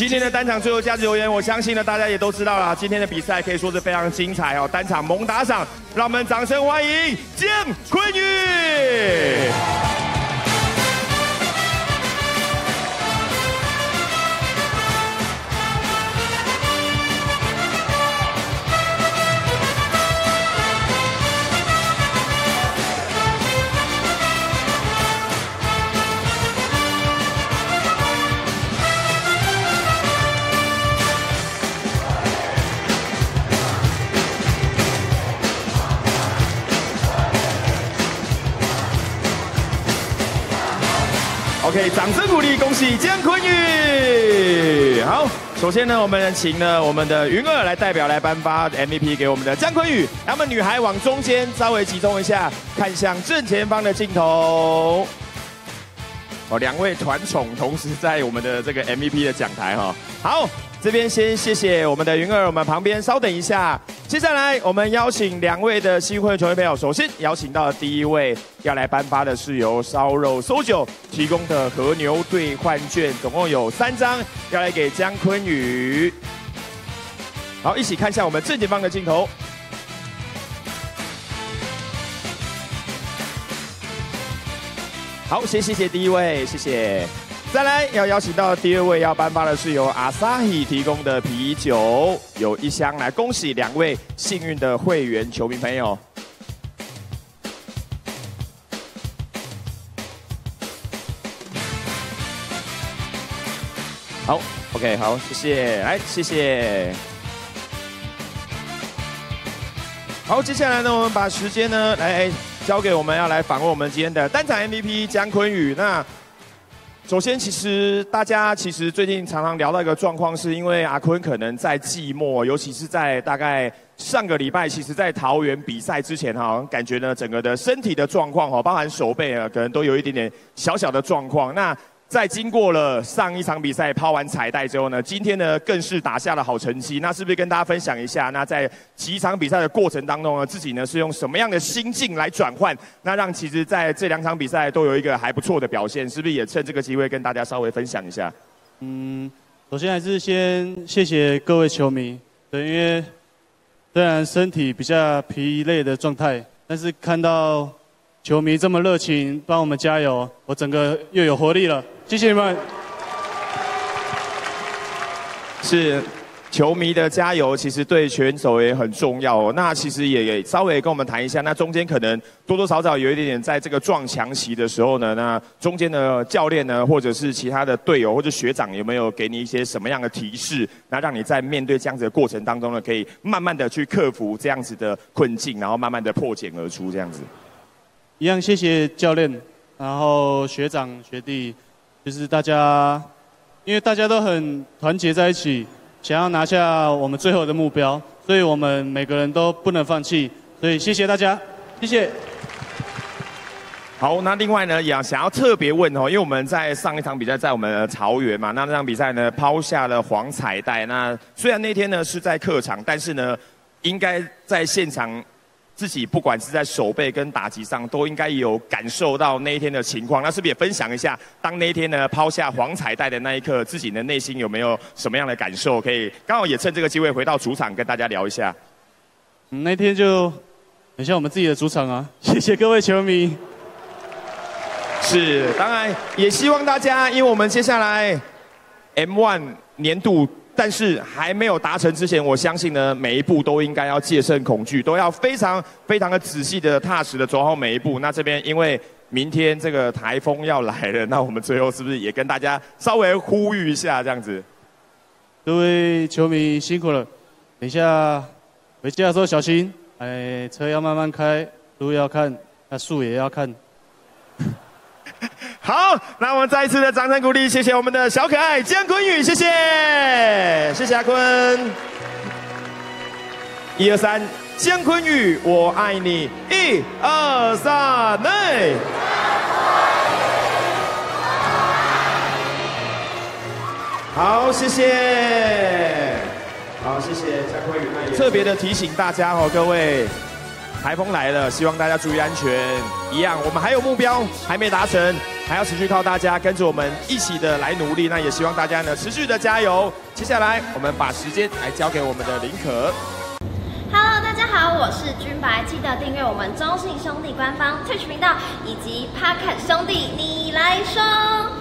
今天的单场最后价值留言，我相信呢，大家也都知道了。今天的比赛可以说是非常精彩哦，单场猛打赏，让我们掌声欢迎姜坤宇。OK，掌声鼓励，恭喜姜坤宇。好，首先呢，我们请呢我们的云儿来代表来颁发 MVP 给我们的姜坤宇。那么女孩往中间稍微集中一下，看向正前方的镜头。哦，两位团宠同时在我们的这个 MVP 的讲台哈。好。这边先谢谢我们的云儿，我们旁边稍等一下。接下来我们邀请两位的新会球员朋友，首先邀请到的第一位要来颁发的是由烧肉搜酒提供的和牛兑换券，总共有三张，要来给姜坤宇。好，一起看一下我们正前方的镜头。好，先谢谢第一位，谢谢。再来要邀请到第二位要颁发的是由阿萨希提供的啤酒，有一箱来恭喜两位幸运的会员球迷朋友。好，OK，好，谢谢，来，谢谢。好，接下来呢，我们把时间呢来交给我们要来访问我们今天的单场 MVP 姜坤宇。那首先，其实大家其实最近常常聊到一个状况，是因为阿坤可能在寂寞，尤其是在大概上个礼拜，其实在桃园比赛之前，好像，感觉呢整个的身体的状况，哈，包含手背啊，可能都有一点点小小的状况。那在经过了上一场比赛抛完彩带之后呢，今天呢更是打下了好成绩。那是不是跟大家分享一下？那在几场比赛的过程当中呢，自己呢是用什么样的心境来转换？那让其实在这两场比赛都有一个还不错的表现，是不是也趁这个机会跟大家稍微分享一下？嗯，首先还是先谢谢各位球迷，对，因为虽然身体比较疲累的状态，但是看到球迷这么热情帮我们加油，我整个又有活力了。谢谢你们。是球迷的加油，其实对选手也很重要哦。那其实也稍微跟我们谈一下，那中间可能多多少少有一点点在这个撞墙期的时候呢，那中间的教练呢，或者是其他的队友或者学长有没有给你一些什么样的提示，那让你在面对这样子的过程当中呢，可以慢慢的去克服这样子的困境，然后慢慢的破茧而出这样子。一样，谢谢教练，然后学长学弟。就是大家，因为大家都很团结在一起，想要拿下我们最后的目标，所以我们每个人都不能放弃。所以谢谢大家，谢谢。好，那另外呢，也想要特别问哦，因为我们在上一场比赛在我们的桃园嘛，那那场比赛呢抛下了黄彩带。那虽然那天呢是在客场，但是呢，应该在现场。自己不管是在手背跟打击上，都应该有感受到那一天的情况。那是不是也分享一下，当那一天呢抛下黄彩带的那一刻，自己的内心有没有什么样的感受？可以刚好也趁这个机会回到主场跟大家聊一下。那天就很像我们自己的主场啊！谢谢各位球迷。是，当然也希望大家，因为我们接下来 M1 年度。但是还没有达成之前，我相信呢，每一步都应该要戒慎恐惧，都要非常非常的仔细的、踏实的走好每一步。那这边因为明天这个台风要来了，那我们最后是不是也跟大家稍微呼吁一下，这样子？各位球迷辛苦了，等一下回家的时候小心，哎，车要慢慢开，路要看，那树也要看。好，那我们再一次的掌声鼓励，谢谢我们的小可爱姜坤宇，谢谢，谢谢阿坤。一二三，姜坤宇，我爱你。一二三，内。好，谢谢。好，谢谢姜坤宇。特别的提醒大家哦，各位，台风来了，希望大家注意安全。一样，我们还有目标还没达成。还要持续靠大家跟着我们一起的来努力。那也希望大家呢持续的加油。接下来我们把时间来交给我们的林可。Hello，大家好，我是君白，记得订阅我们中信兄弟官方 Twitch 频道以及 Pocket 兄弟，你来说。